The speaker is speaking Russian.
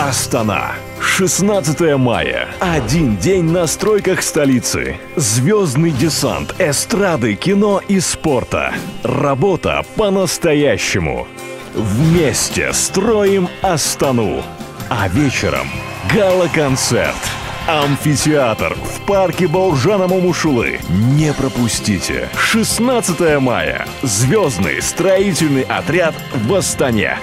Астана. 16 мая. Один день на стройках столицы. Звездный десант эстрады, кино и спорта. Работа по-настоящему. Вместе строим Астану. А вечером гала-концерт. Амфитеатр в парке Болжана Мамушулы. Не пропустите. 16 мая. Звездный строительный отряд в Астане.